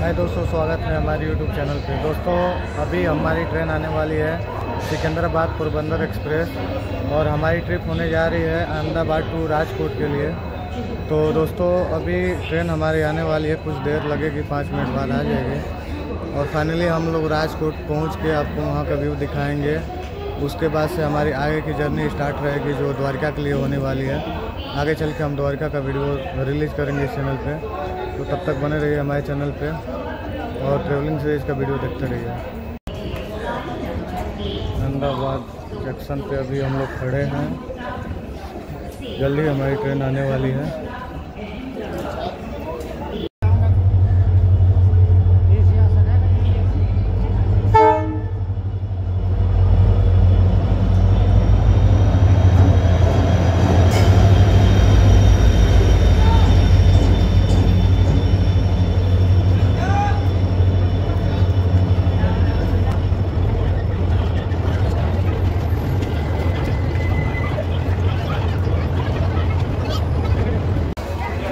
हाय दोस्तों, स्वागत है हमारे यूट्यूब चैनल पे। दोस्तों, अभी हमारी ट्रेन आने वाली है सिकंदराबाद पुरबंदर एक्सप्रेस और हमारी ट्रिप होने जा रही है अहमदाबाद टू राजकोट के लिए। तो दोस्तों, अभी ट्रेन हमारी आने वाली है, कुछ देर लगेगी, पाँच मिनट बाद आ जाएगी। और फाइनली हम लोग राजकोट पहुँच के आपको वहाँ का व्यू दिखाएँगे। उसके बाद से हमारी आगे की जर्नी स्टार्ट रहेगी, जो द्वारका के लिए होने वाली है। आगे चल के हम द्वारका का वीडियो रिलीज़ करेंगे इस चैनल पे। तो तब तक बने रहिए हमारे चैनल पे और ट्रेवलिंग सीरीज़ का वीडियो देखते रहिए। अहमदाबाद जंक्शन पे अभी हम लोग खड़े हैं। जल्दी हमारी ट्रेन आने वाली है।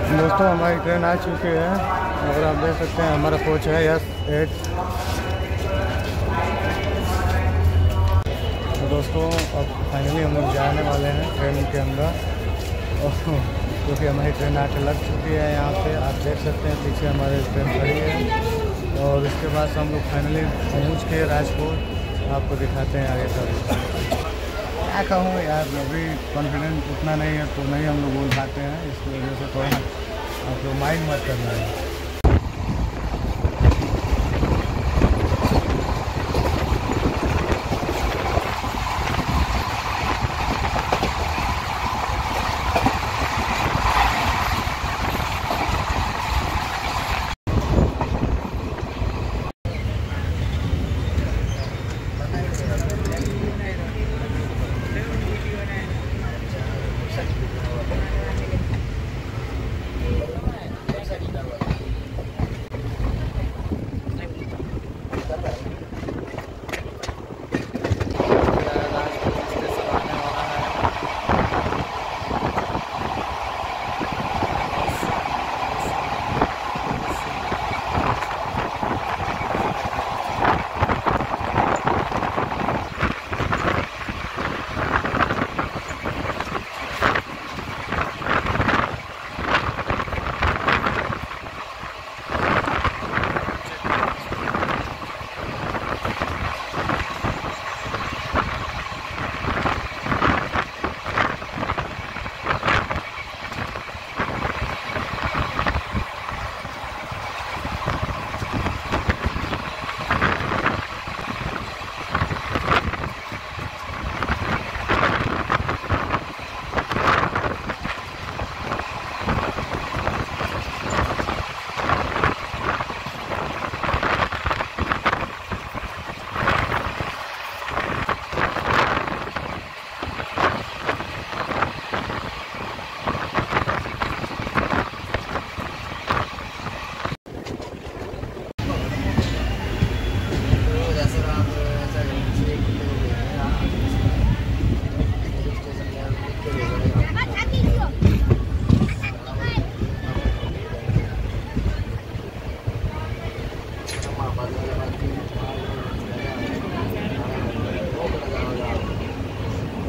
दोस्तों, हमारी ट्रेन आ चुकी है। अगर आप देख सकते हैं, हमारा कोच है यस एट तो दोस्तों, अब फाइनली हम लोग जाने वाले हैं ट्रेन के अंदर। क्योंकि हमारी ट्रेन आके लग चुकी है यहाँ पे। आप देख सकते हैं, पीछे हमारी ट्रेन खड़ी है। और इसके बाद हम लोग फाइनली पहुँच के राजकोट। आपको दिखाते हैं आगे का क्या कहूँ यार, अभी कॉन्फिडेंस उतना नहीं है तो नहीं हम लोग बोल पाते हैं इस वजह से थोड़ा आप लोग माइंड मत करना। है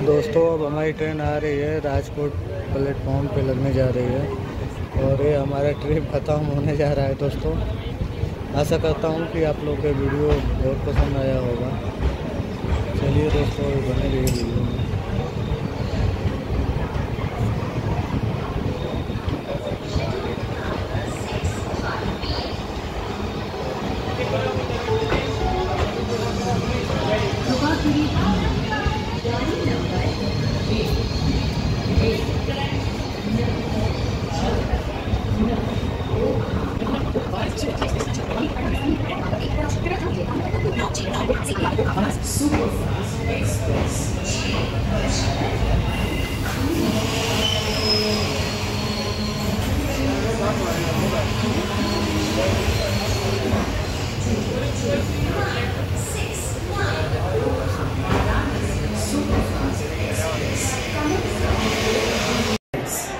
दोस्तों, अब हमारी ट्रेन आ रही है राजकोट प्लेटफॉर्म पे लगने जा रही है और ये हमारा ट्रिप ख़त्म होने जा रहा है दोस्तों। आशा करता हूँ कि आप लोग का वीडियो बहुत पसंद आया होगा। चलिए दोस्तों, बने रहिए वीडियो में।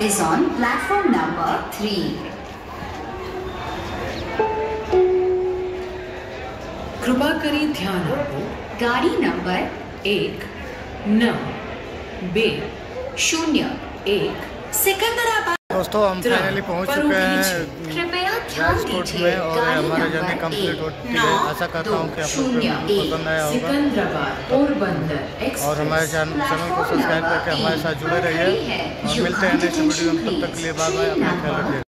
is on platform number 3. कृपा करी ध्यान रखो। गाड़ी नंबर एक। नौ बे शून्य एक। सिकंदराबाद। दोस्तों हम फाइनली पहुँच चुके हैं। ट्रांसपोर्ट हुए और हमारा जर्नी कंप्लीट होती है ऐसा करता हूँ कि आपको पसंद आया होगा। और हमारे चैनल को सब्सक्राइब करके हमारे साथ जुड़े रहिए। और मिलते हैं नेक्स्ट वीडियो में तब तक के लिए बाय बाय अपना ख्याल रखिए